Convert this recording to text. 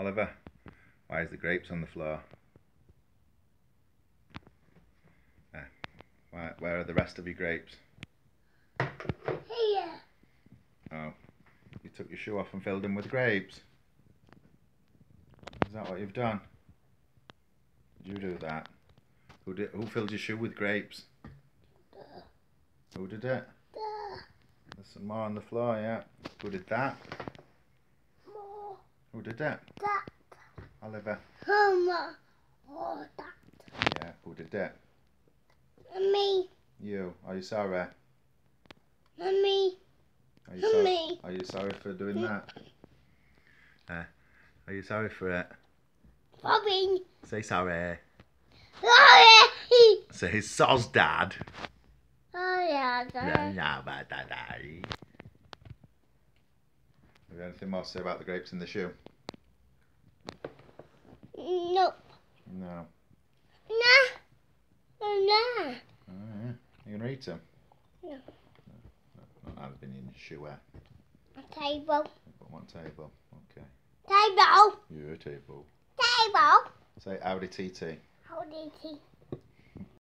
Oliver, why is the grapes on the floor? Ah, why, where are the rest of your grapes? Here. Oh, you took your shoe off and filled them with grapes. Is that what you've done? Did you do that? Who did? Who filled your shoe with grapes? Who did it? The There's some more on the floor, yeah. Who did that? Who did that? that Oliver. mama or that Yeah, who did that? me You. Are you sorry? me Are you sorry? Are you sorry for doing that? Uh, are you sorry for it? Robin Say sorry. sorry Say his soz dad. oh yeah Yeah, yeah, but da, da. You anything more to say about the grapes in the shoe? no No. nah nah Alright. You gonna eat them? No. Not they've been in shoe, eh? a table Put one table. Okay. table Your table. table Say howdy TT. how did he